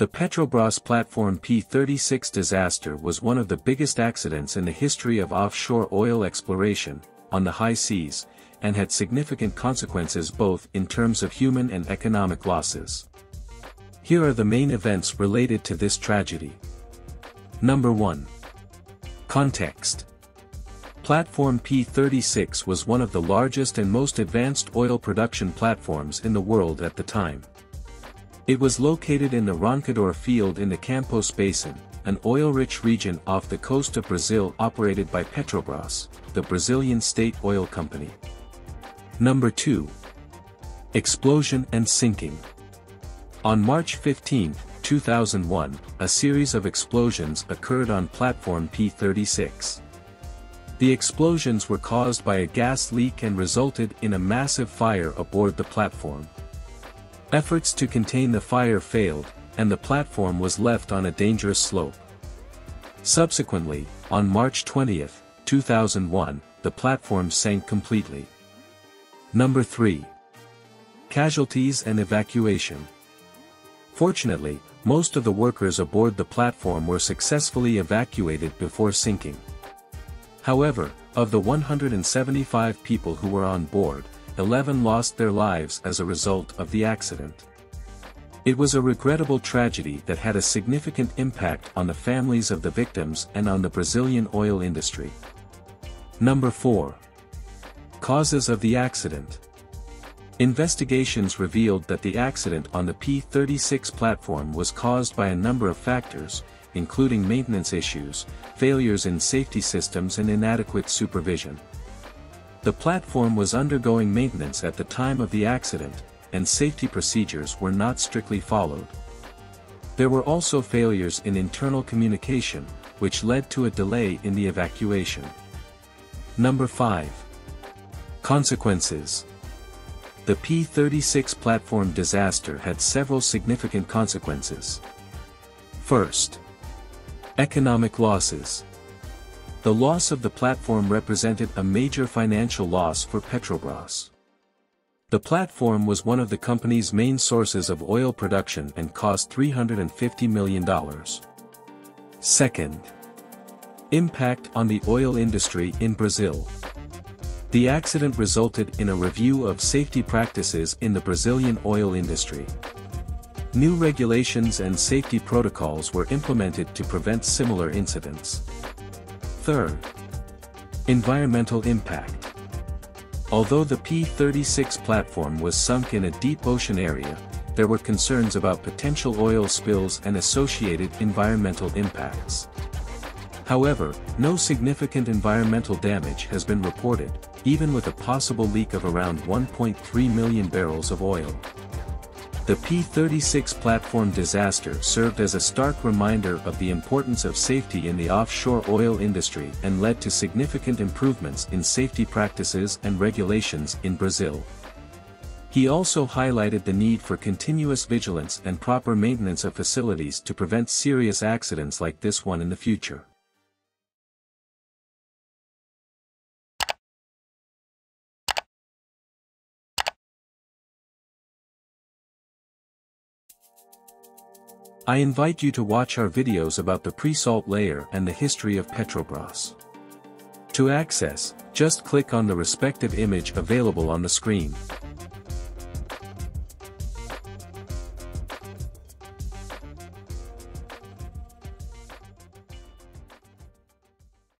The Petrobras Platform P-36 disaster was one of the biggest accidents in the history of offshore oil exploration, on the high seas, and had significant consequences both in terms of human and economic losses. Here are the main events related to this tragedy. Number 1. Context. Platform P-36 was one of the largest and most advanced oil production platforms in the world at the time. It was located in the Roncador field in the Campos Basin, an oil-rich region off the coast of Brazil operated by Petrobras, the Brazilian state oil company. Number 2. Explosion and sinking. On March 15, 2001, a series of explosions occurred on platform P-36. The explosions were caused by a gas leak and resulted in a massive fire aboard the platform. Efforts to contain the fire failed, and the platform was left on a dangerous slope. Subsequently, on March 20, 2001, the platform sank completely. Number 3. Casualties and Evacuation Fortunately, most of the workers aboard the platform were successfully evacuated before sinking. However, of the 175 people who were on board, 11 lost their lives as a result of the accident. It was a regrettable tragedy that had a significant impact on the families of the victims and on the Brazilian oil industry. Number 4. Causes of the accident. Investigations revealed that the accident on the P-36 platform was caused by a number of factors, including maintenance issues, failures in safety systems and inadequate supervision. The platform was undergoing maintenance at the time of the accident, and safety procedures were not strictly followed. There were also failures in internal communication, which led to a delay in the evacuation. Number 5. Consequences The P-36 platform disaster had several significant consequences. First, Economic losses. The loss of the platform represented a major financial loss for Petrobras. The platform was one of the company's main sources of oil production and cost $350 million. Second, Impact on the oil industry in Brazil. The accident resulted in a review of safety practices in the Brazilian oil industry. New regulations and safety protocols were implemented to prevent similar incidents. Third. Environmental impact. Although the P-36 platform was sunk in a deep ocean area, there were concerns about potential oil spills and associated environmental impacts. However, no significant environmental damage has been reported, even with a possible leak of around 1.3 million barrels of oil. The P-36 platform disaster served as a stark reminder of the importance of safety in the offshore oil industry and led to significant improvements in safety practices and regulations in Brazil. He also highlighted the need for continuous vigilance and proper maintenance of facilities to prevent serious accidents like this one in the future. I invite you to watch our videos about the pre-salt layer and the history of Petrobras. To access, just click on the respective image available on the screen.